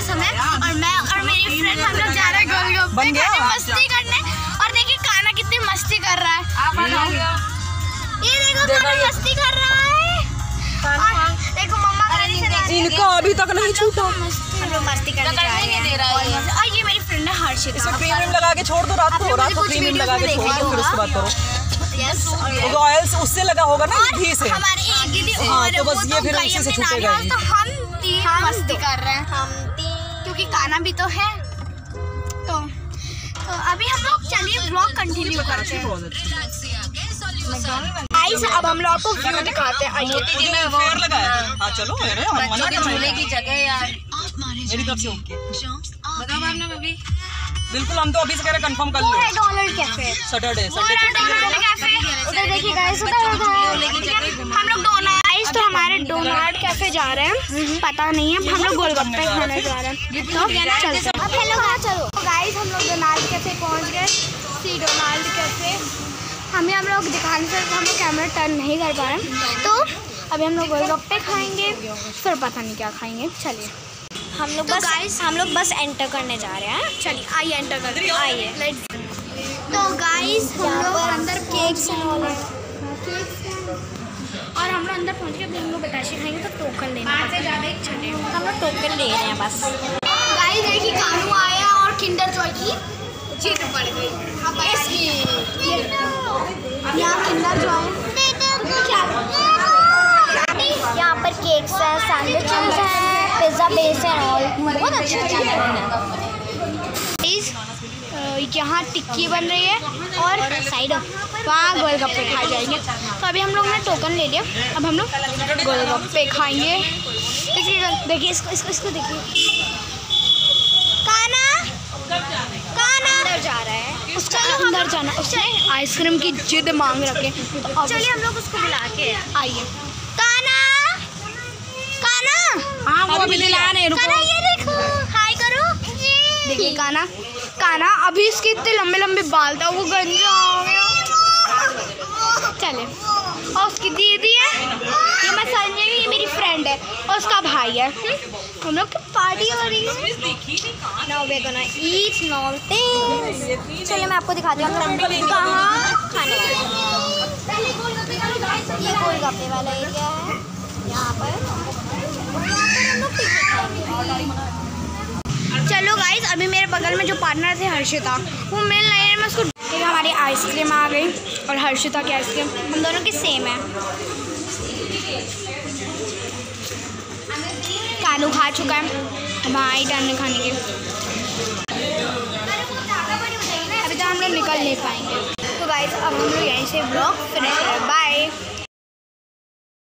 का समय। और मैं और मेरी फ्रेंड हम लोग जा रहे हैं गोलगप्पे खाने मस्ती करने। और देखिए काना कितनी मस्ती कर रहा है। ये देखो काना मस्ती कर रहा है। और देखो मम्मा गाड़ी रही अभी तक नहीं छूटा। हम लोग मस्ती करने जा रहे हैं। और ये मेरी फ्रेंड है हर्षिता। इसमें क्रीम लगा के छोड़ दो रात को रात को क्रीम लगा के छोड़ दो फिर उसके बाद करो। ऑयल्स उससे लगा होगा ना घी से। हमारे एक दीदी हाँ, और तो बस ये फिर गई से छूटेगा तो हम तीन मस्ती कर रहे हैं। हम तीन क्योंकि गाना भी तो है। तो तो अभी हम लोग चलिए ब्लॉग कंटिन्यू करते हैं। गाइस अब हम लोग आपको व्यू दिखाते हैं। आइए। फेयर लगा है। हाँ चलो अरे हम मना कर हैं। की जगह यार। मेरी तरफ़ से ओके बताओ आपने बबी बिल्कुल हम तो अभी से कह रहे कंफर्म कर वो लिए डॉलर कैफ़े सैटरडे वो कैफ़े उधर देखिए गाइस उधर उधर हम लोग डोनाल्ड तो हमारे डोनाल्ड कैफ़े जा रहे हैं। पता नहीं है हम लोग गोलगप्पे खाने जा रहे हैं। तो चलते अब हेलो हाँ चलो। गाइस हम लोग डोनाल्ड कैफ़े पहुँच गए। See Donald cafe. हमें हम लोग दिखाने से हम लोग कैमरा टर्न नहीं कर पा रहे हैं। तो अभी हम लोग गोलगप्पे खाएँगे फिर पता नहीं क्या खाएँगे। चलिए। हम लोग तो बस guys- हम लोग बस एंटर करने जा रहे हैं। चलिए आइए एंटर करते हैं आइए। तो गाइस हम लोग अंदर केक्स हैं और हम लोग अंदर पहुँच गए अभी हम लोग बताशे खाएँगे तो टोकन लेना से ज़्यादा एक छठे। हम लोग टोकन ले रहे हैं बस। गाइस देखिए कानू आया और किंडर जॉय की जीत पड़ गई। यहाँ किंडर जॉय। यहाँ पर केक्स हैं सैंडविचेस हैं पिज़्ज़ा बेस हैं और बहुत अच्छे अच्छे हैं। यहाँ टिक्की बन रही है और साइड वहाँ गोलगप्पे खाए जाएँगे। तो अभी हम लोग ने टोकन ले लिया। अब हम लोग गोलगप्पे खाएँगे। देखिए इसको इसको इसको देखिए। काना? काना? अंदर जा रहा है। उसका अंदर जाना। उसने आइसक्रीम की जिद मांग रखे तो चलिए हम लोग उसको बुला के आइए। काना? काना? हाँ वो दिला नहीं काना ये देखो हाय करो देखिए काना काना अभी इसके इतने लंबे लंबे बाल था, वो गंजा हो गया। चले। और उसकी दीदी है, ये मैं संजय ये मेरी फ्रेंड है, और उसका भाई है। हम लोग की पार्टी हो रही है। ईट थिंग्स चलिए मैं आपको दिखाती हूँ, हम लोग कहाँ खाने ये गोलगप्पे वाला एरिया है, यहाँ पर। चलो गाइस अभी बगल में जो पार्टनर थे हर्षिता, वो मिल नहीं है मैं उसको एक हमारी आइसक्रीम आ गई और हर्षिता की आइसक्रीम हम दोनों की सेम है। कानू खा चुका है। अब टाइम खाने के अभी तो हम लोग निकल नहीं पाएँगे। तो गाइस अब हम लोग यहीं से ब्लॉग फिनिश करें